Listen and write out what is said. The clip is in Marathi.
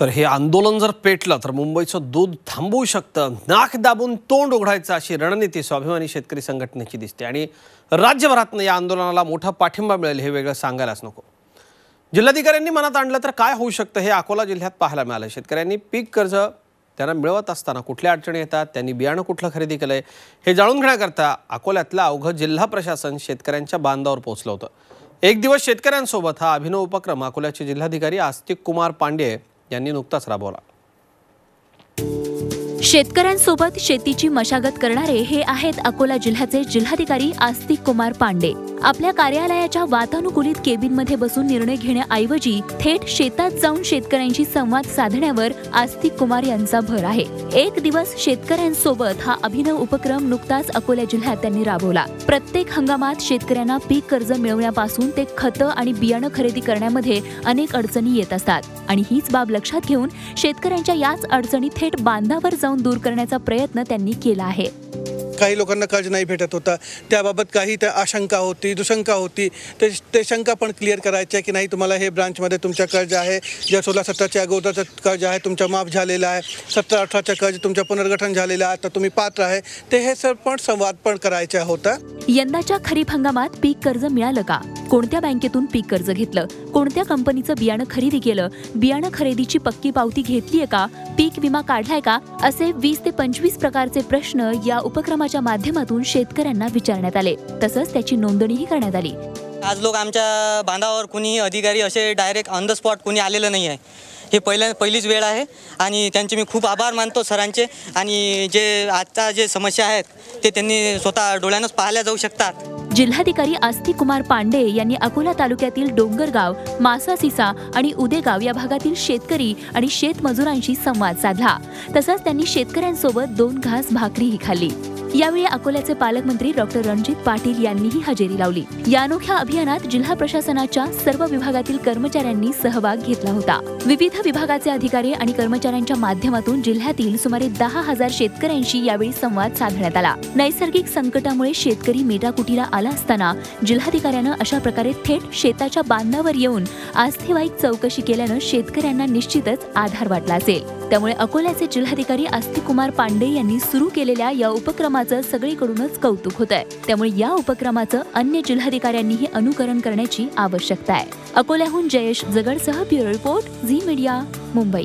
तर हे आंदोलन जर पेटलं तर मुंबईचं दूध थांबवू शकतं. नाक दाबून तोंड उघडायचं अशी रणनीती स्वाभिमानी शेतकरी संघटनेची दिसते. आणि राज्यभरातनं या आंदोलनाला मोठा पाठिंबा मिळेल हे वेगळं सांगायलाच नको. जिल्हाधिकाऱ्यांनी मनात आणलं तर काय होऊ शकतं हे अकोला जिल्ह्यात पाहायला मिळालं शेतकऱ्यांनी पीक कर्ज त्यांना मिळवत असताना कुठल्या अडचणी येतात त्यांनी बियाणं कुठलं खरेदी केलंय हे जाणून घेण्याकरता अकोल्यातलं अवघं जिल्हा प्रशासन शेतकऱ्यांच्या बांधावर पोहोचलं होतं. एक दिवस शेतकऱ्यांसोबत हा अभिनव उपक्रम अकोल्याचे जिल्हाधिकारी आस्तिक कुमार पांडे यांनी नुकताच राबवला. शेतकऱ्यांसोबत शेतीची मशागत करणारे हे आहेत अकोला जिल्ह्याचे जिल्हाधिकारी आस्तिक कुमार पांडे. आपल्या कार्यालयाच्या वातानुकूलित केबिनमध्ये बसून निर्णय घेण्याऐवजी थेट शेतात जाऊन शेतकऱ्यांशी संवाद साधण्यावर आस्तिक कुमार यांचा भर आहे. एक दिवस शेतकऱ्यांसोबत हा अभिनव उपक्रम नुकताच अकोला जिल्ह्यात त्यांनी राबवला. प्रत्येक हंगामात शेतकऱ्यांना पीक कर्ज मिळवण्यापासून ते खतं आणि बियाणं खरेदी करण्यामध्ये अनेक अडचणी येत असतात. आणि हीच बाब लक्षात घेऊन शेतकऱ्यांच्या याच अडचणी थेट बांधावर जाऊन दूर करण्याचा प्रयत्न त्यांनी केला आहे. काही लोकांना कर्ज नाही भेटत होता. त्याबाबत काही त्या आशंका होती दुशंका होती. ते ते शंका पण क्लिअर करायच्या की नाही तुम्हाला हे ब्रांचमध्ये तुमचं कर्ज आहे. ज्या सोळा सतराच्या अगोदरचं कर्ज आहे तुमचं माफ झालेलं आहे. सतरा अठराचं कर्ज तुमचं पुनर्गठन झालेलं आहे. आता तुम्ही पात्र आहे. ते हे सर पण संवाद पण करायचा होता. यंदाच्या खरीप हंगामात पीक कर्ज मिळालं का? कोणत्या बँकेतून पीक कर्ज घेतलं? कोणत्या कंपनीचं बियाणं खरेदी केलं? बियाणं खरेदीची पक्की पावती घेतलीय का? पीक विमा काढलाय का? असे वीस ते पंचवीस प्रकारचे प्रश्न या उपक्रमाच्या माध्यमातून शेतकऱ्यांना विचारण्यात आले. तसंच त्याची नोंदणीही करण्यात आली. आज लोक आमच्या बांधावर कुणी अधिकारी असे डायरेक्ट ऑन द स्पॉट कुणी आलेलं नाही आहे हे पहिल्या पहिलीच वेळ आहे आणि त्यांचे मी खूप आभार मानतो सरांचे आणि जे आजचा जे समस्या आहेत ते त्यांनी स्वतः डोळ्यानंच पाहायला जाऊ शकतात. जिल्हाधिकारी आस्ती कुमार पांडे यांनी अकोला तालुक्यातील डोंगरगाव मासासिसा आणि उदेगाव या भागातील शेतकरी आणि शेतमजुरांशी संवाद साधला. तसंच त्यांनी शेतकऱ्यांसोबत दोन घास भाकरीही खाल्ली. यावेळी अकोल्याचे पालकमंत्री डॉक्टर रणजित पाटील यांनीही हजेरी लावली. या अनोख्या अभियानात जिल्हा प्रशासनाच्या सर्व विभागातील कर्मचाऱ्यांनी सहभाग घेतला होता. विविध विभागाचे अधिकारी आणि कर्मचाऱ्यांच्या माध्यमातून जिल्ह्यातील सुमारे दहा हजार शेतकऱ्यांशी यावेळी संवाद साधण्यात आला. नैसर्गिक संकटामुळे शेतकरी मेटाकुटीला आला असताना जिल्हाधिकाऱ्यानं अशा प्रकारे थेट शेताच्या बांधावर येऊन आस्थेवाईक चौकशी केल्यानं शेतकऱ्यांना निश्चितच आधार वाटला असेल. त्यामुळे अकोल्याचे जिल्हाधिकारी आस्तिक कुमार पांडे यांनी सुरू केलेल्या या उपक्रमाचं सगळीकडूनच कौतुक होत आहे त्यामुळे या उपक्रमाचं अन्य जिल्हाधिकाऱ्यांनीही अनुकरण करण्याची आवश्यकता आहे. अकोल्याहून Jayesh जगडसह bureau report Zee media Mumbai.